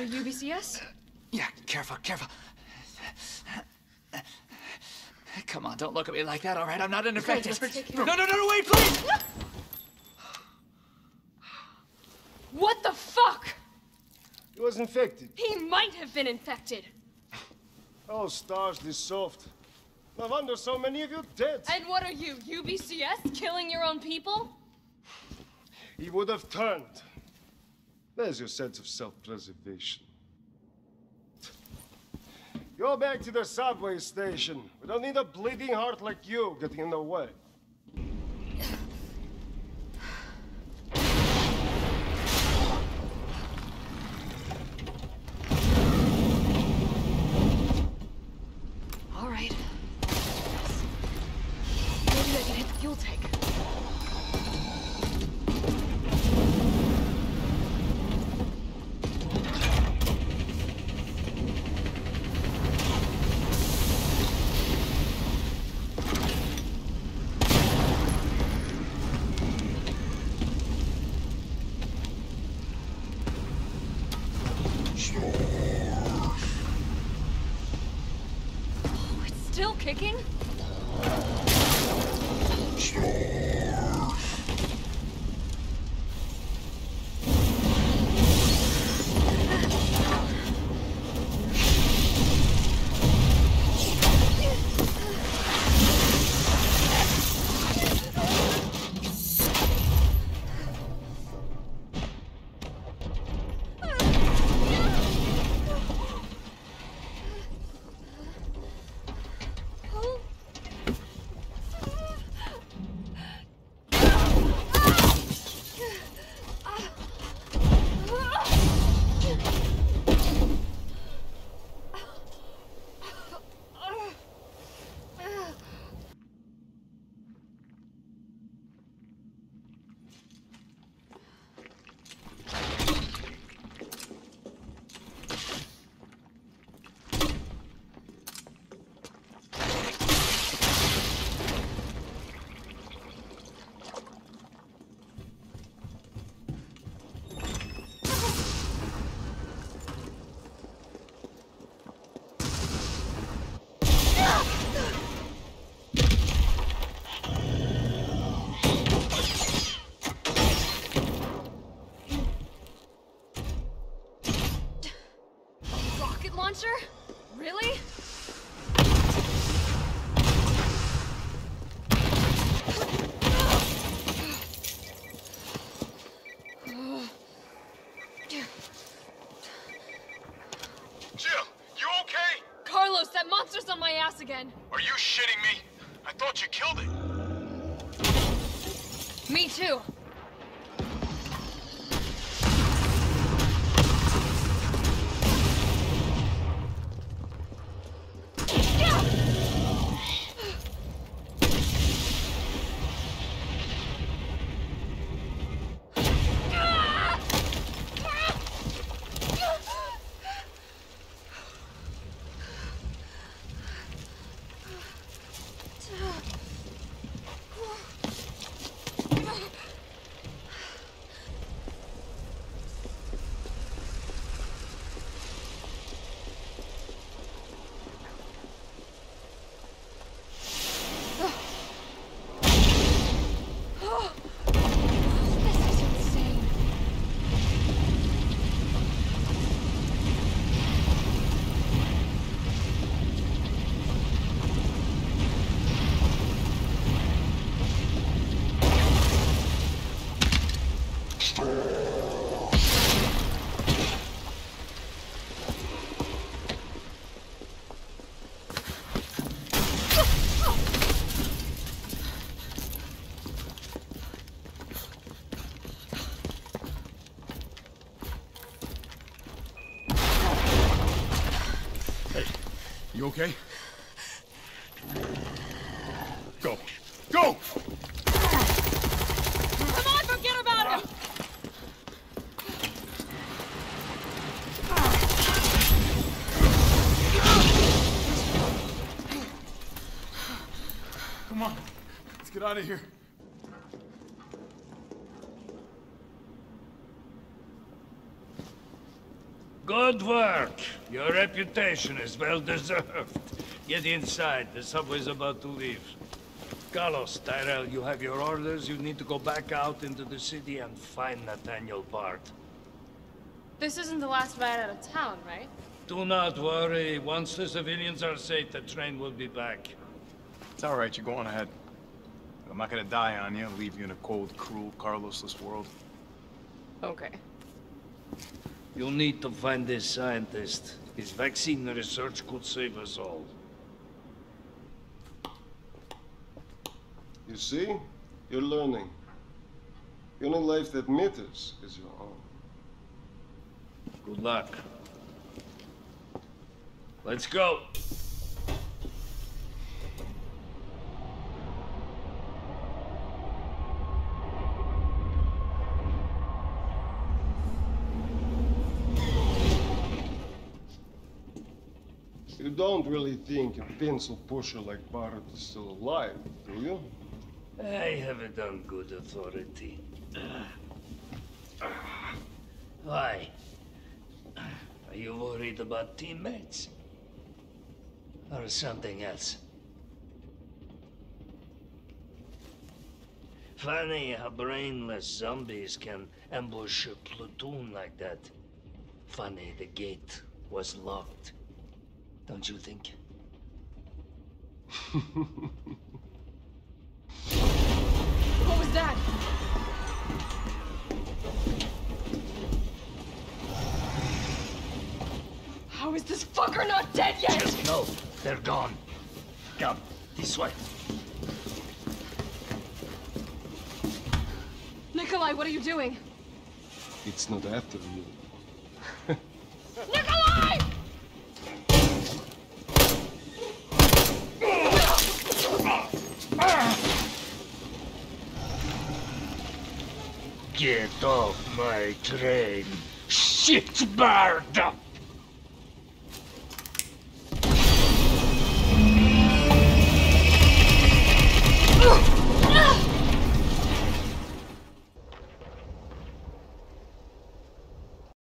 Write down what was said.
You're UBCS? Yeah, careful, careful. Come on, don't look at me like that, all right? I'm not an infected. No, no, no, no, wait, please! What the fuck? He was infected. He might have been infected. Oh, stars, this soft. No wonder so many of you dead. And what are you, UBCS? Killing your own people? He would have turned. There's your sense of self-preservation. Go back to the subway station. We don't need a bleeding heart like you getting in the way. Rocket launcher? Really? Jill, you okay? Carlos, that monster's on my ass again. Are you shitting me? I thought you killed it. Me too. This is insane. You okay? Go. Go! Come on, forget about him! Come on. Let's get out of here. Good work. Your reputation is well deserved. Get inside. The subway's about to leave. Carlos, Tyrell, you have your orders. You need to go back out into the city and find Nathaniel Bard. This isn't the last ride out of town, right? Do not worry. Once the civilians are safe, the train will be back. It's all right. You go on ahead. I'm not gonna die on you. And leave you in a cold, cruel, Carlosless world. Okay. You'll need to find this scientist. His vaccine research could save us all. You see? You're learning. The only life that matters is your own. Good luck. Let's go. Don't really think a pencil pusher like Barrett is still alive, do you? I have it on good authority. Why? Are you worried about teammates? Or something else? Funny how brainless zombies can ambush a platoon like that. Funny the gate was locked. Don't you think? What was that? How is this fucker not dead yet? Just no, they're gone. Come, this way. Nikolai, what are you doing? It's not after you. Nikolai! Get off my train, shitbird! Ugh!